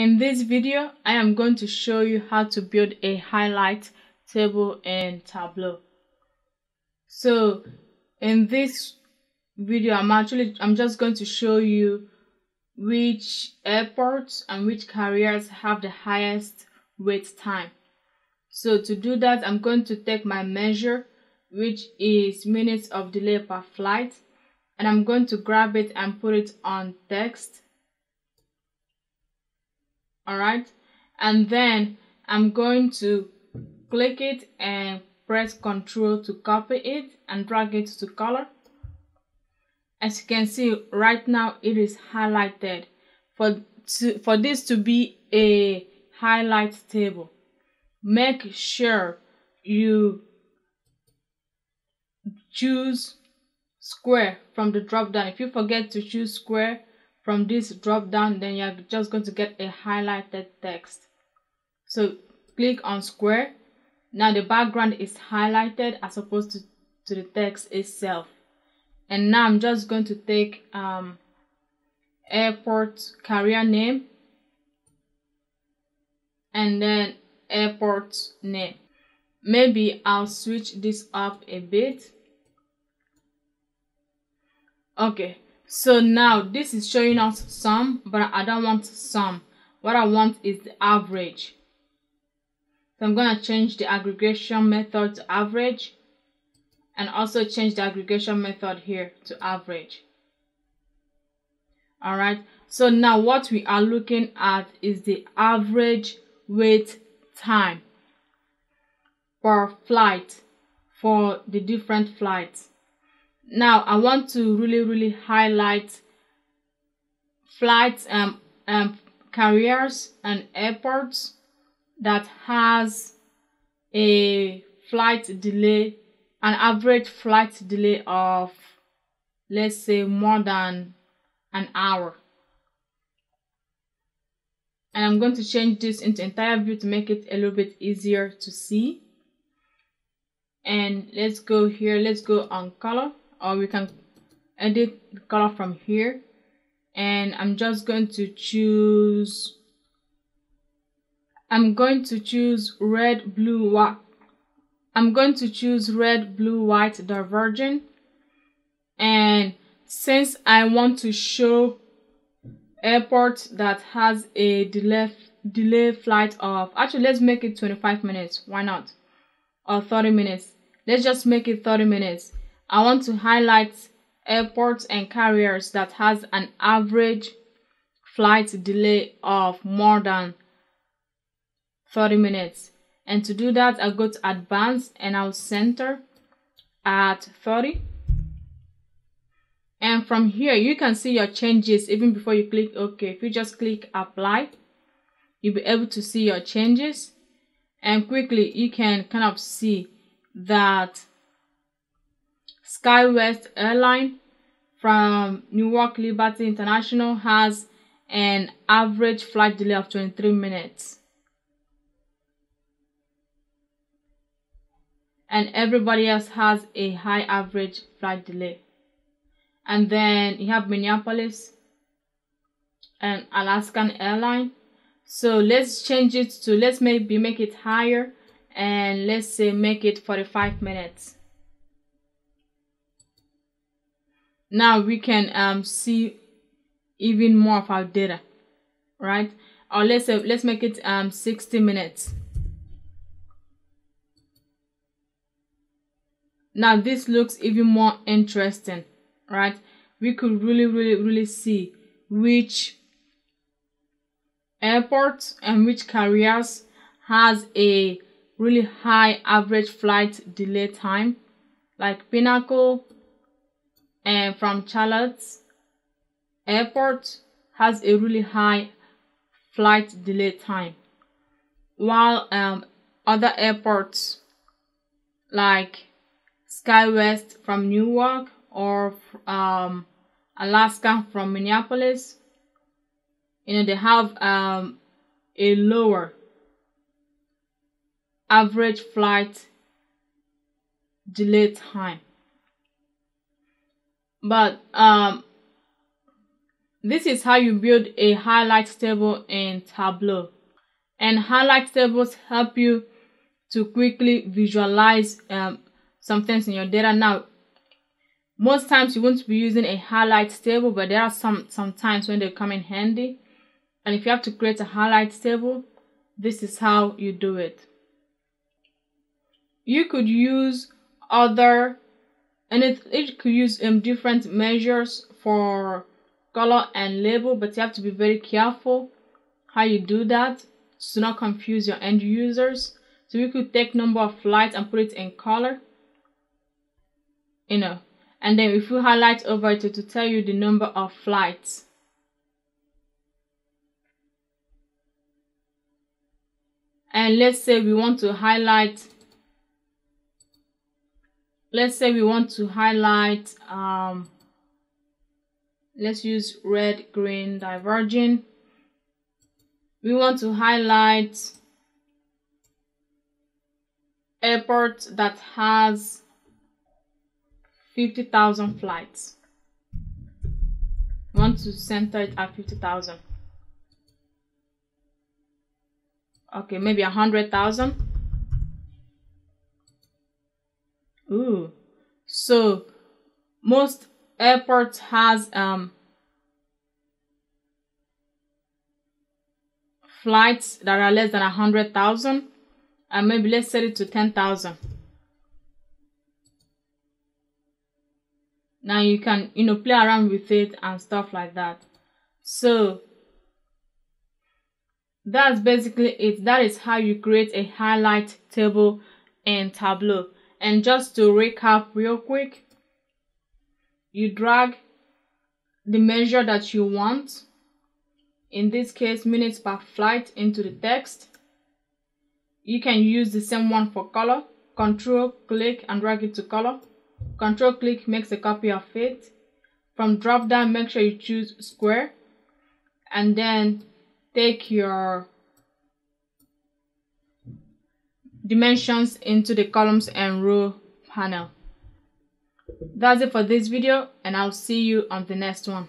In this video, I am going to show you how to build a highlight table in Tableau. So in this video, I'm actually, I'm just going to show you which airports and which carriers have the highest wait time. So to do that, I'm going to take my measure, which is minutes of delay per flight, and I'm going to grab it and put it on text alright? And then I'm going to click it and press ctrl to copy it and drag it to color. As you can see right now it is highlighted. For to, for this to be a highlight table make sure you choose square from the drop down. If you forget to choose square from this drop down then you're just going to get a highlighted text. So click on square. Now the background is highlighted as opposed to, to the text itself. And now I'm just going to take um, airport carrier name and then airport name. Maybe I'll switch this up a bit. Okay so now this is showing us sum, but I don't want sum. What I want is the average. So I'm going to change the aggregation method to average and also change the aggregation method here to average. Alright, so now what we are looking at is the average wait time per flight for the different flights now i want to really really highlight flights um, um carriers and airports that has a flight delay an average flight delay of let's say more than an hour. And I'm going to change this into entire view to make it a little bit easier to see. And let's go here. Let's go on color or we can edit the color from here. And I'm just going to choose I'm going to choose red blue white I'm going to choose red blue white divergent. And since I want to show airport that has a delay delay flight of actually let's make it 25 minutes. Why not? Or 30 minutes. Let's just make it 30 minutes I want to highlight airports and carriers that has an average flight delay of more than 30 minutes. And to do that, I'll go to advanced and I'll center at 30. And from here, you can see your changes even before you click OK. If you just click apply, you'll be able to see your changes. And quickly, you can kind of see that SkyWest airline from Newark Liberty International has an average flight delay of 23 minutes. And everybody else has a high average flight delay. And then you have Minneapolis and Alaskan airline. So let's change it to let's maybe make it higher and let's say make it 45 minutes. Now we can um, see even more of our data right? Or let's say let's make it um 60 minutes. Now this looks even more interesting right? We could really really really see which airports and which carriers has a really high average flight delay time. Like pinnacle and from Charlotte airport has a really high flight delay time. While um, other airports like SkyWest from Newark or um, Alaska from Minneapolis you know they have um, a lower average flight delay time but um This is how you build a highlight table in Tableau. And highlight tables help you to quickly visualize um, some things in your data. Now, most times you won't be using a highlight table, but there are some, some times when they come in handy. And if you have to create a highlight table, this is how you do it. You could use other, and it, it could use um, different measures for color and label, but you have to be very careful how you do that to not confuse your end users. So you could take number of flights and put it in color, you know, and then if you highlight over it to tell you the number of flights. And let's say we want to highlight let's say we want to highlight um, let's use red green diverging. We want to highlight airport that has 50,000 flights. We want to center it at 50,000 okay maybe a hundred thousand ooh. So most airports has um flights that are less than a hundred thousand and maybe let's set it to ten thousand. Now you can you know play around with it and stuff like that. So that's basically it. That is how you create a highlight table in tableau and just to recap real quick you drag the measure that you want. In this case minutes per flight into the text. You can use the same one for color. Control click and drag it to color. Control click makes a copy of it. From drop down make sure you choose square. And then take your dimensions into the columns and row panel. That's it for this video and I'll see you on the next one.